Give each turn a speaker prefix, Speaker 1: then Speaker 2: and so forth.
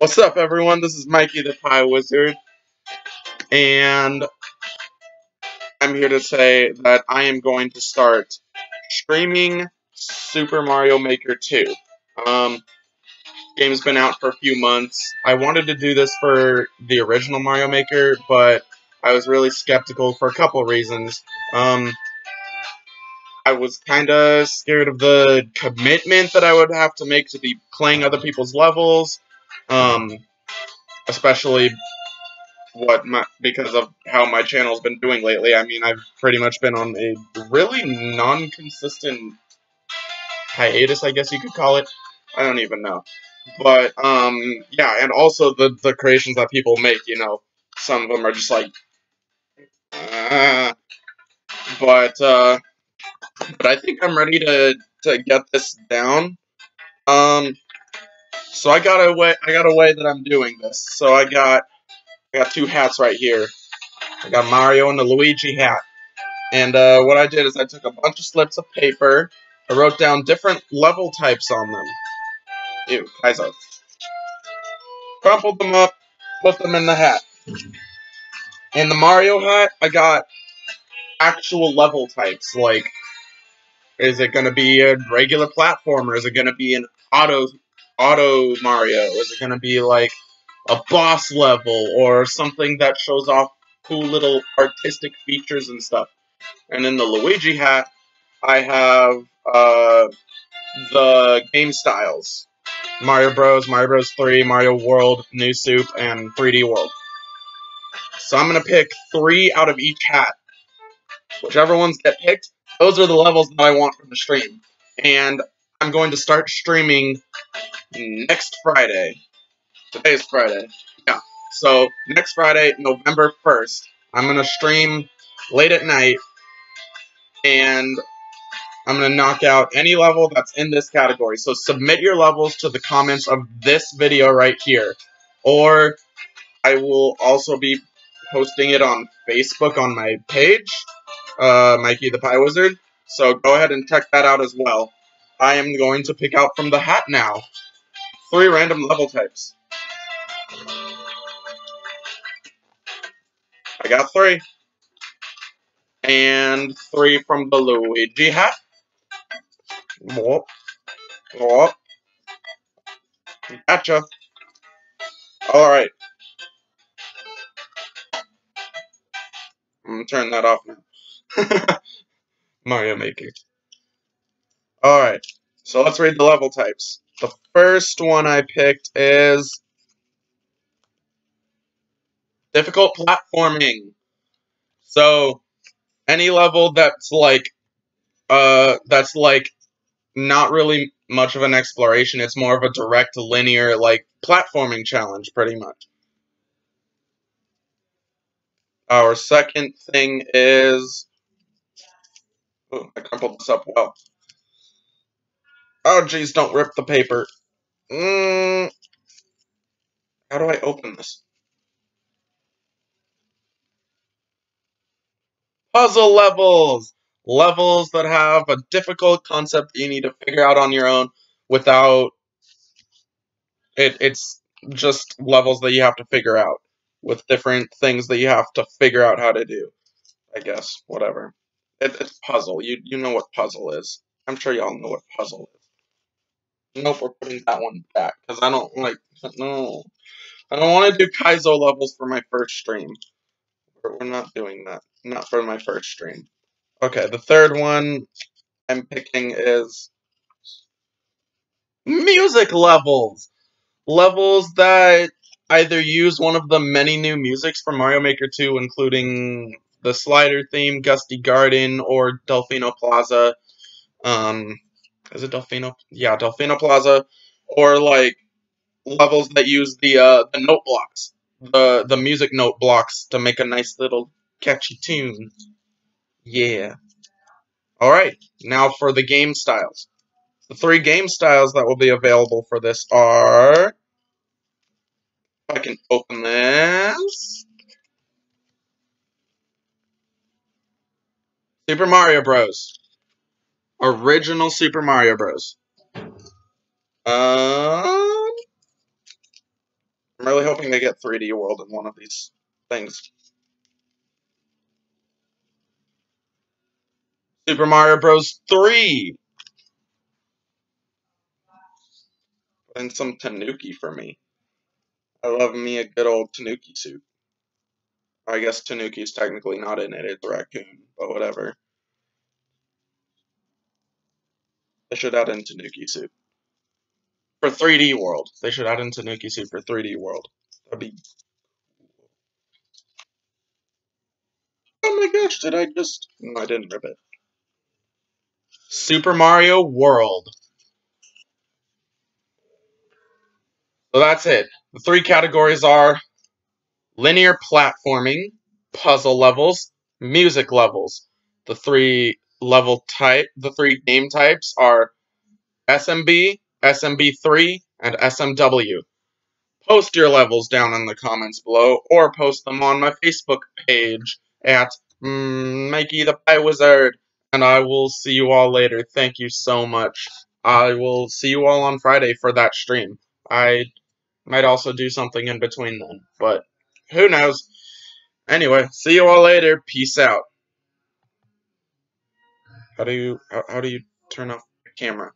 Speaker 1: What's up, everyone? This is Mikey the Pi Wizard, and I'm here to say that I am going to start streaming Super Mario Maker 2. Um, game's been out for a few months. I wanted to do this for the original Mario Maker, but I was really skeptical for a couple reasons. Um, I was kind of scared of the commitment that I would have to make to be playing other people's levels. Um, especially what my, because of how my channel's been doing lately. I mean, I've pretty much been on a really non-consistent hiatus, I guess you could call it. I don't even know. But, um, yeah, and also the, the creations that people make, you know, some of them are just like, uh, but, uh, but I think I'm ready to, to get this down. Um, so I got a way. I got a way that I'm doing this. So I got I got two hats right here. I got Mario and the Luigi hat. And uh, what I did is I took a bunch of slips of paper. I wrote down different level types on them. Ew, Kaizo. Crumpled them up, put them in the hat. In the Mario hat, I got actual level types. Like, is it going to be a regular platformer? Is it going to be an auto Auto Mario? Is it going to be like a boss level or something that shows off cool little artistic features and stuff? And in the Luigi hat, I have uh, the game styles. Mario Bros, Mario Bros 3, Mario World, New Soup, and 3D World. So I'm going to pick three out of each hat. Whichever ones get picked, those are the levels that I want for the stream. And I'm going to start streaming next Friday. Today's Friday. Yeah. So next Friday, November 1st, I'm going to stream late at night and I'm going to knock out any level that's in this category. So submit your levels to the comments of this video right here. Or I will also be posting it on Facebook on my page, uh, Mikey the Pi Wizard. So go ahead and check that out as well. I am going to pick out from the hat now. Three random level types. I got three. And three from the Luigi hat. Whoop. Whoop. Gotcha. Alright. I'm gonna turn that off now. Mario Maker. Alright, so let's read the level types. The first one I picked is difficult platforming. So any level that's like uh that's like not really much of an exploration, it's more of a direct linear like platforming challenge pretty much. Our second thing is oh, I crumpled this up well. Oh, jeez, don't rip the paper. Mm, how do I open this? Puzzle levels! Levels that have a difficult concept you need to figure out on your own without... It, it's just levels that you have to figure out with different things that you have to figure out how to do. I guess, whatever. It, it's puzzle. You you know what puzzle is. I'm sure y'all know what puzzle is. Nope, we're putting that one back because I don't like. No, I don't want to do Kaizo levels for my first stream. We're, not doing that. Not for my first stream. Okay, the third one I'm picking is music levels. Levels that either use one of the many new musics from Mario Maker 2, including the slider theme, Gusty Garden, or Delfino Plaza. Um, is it Delfino? Yeah, Delfino Plaza, or like levels that use the uh, the note blocks, the the music note blocks to make a nice little catchy tune. Yeah. All right, now for the game styles. The three game styles that will be available for this are. If I can open this. Super Mario Bros original Super Mario Bros. Um, I'm really hoping they get 3D World in one of these things. Super Mario Bros. 3! And some Tanuki for me. I love me a good old Tanuki suit. I guess Tanuki's technically not in it, it's a raccoon, but whatever. They should add in Tanuki Soup. For 3D World. They should add in Tanuki Soup for 3D World. That'd be... Oh my gosh, did I just... No, I didn't rip it. Super Mario World. So that's it. The three categories are linear platforming, puzzle levels, music levels. The three level type, the three game types are SMB, SMB3, and SMW. Post your levels down in the comments below, or post them on my Facebook page at Mikey the Pi Wizard, and I will see you all later. Thank you so much. I will see you all on Friday for that stream. I might also do something in between then, but who knows. Anyway, see you all later. Peace out. How do you how, how do you turn off the camera?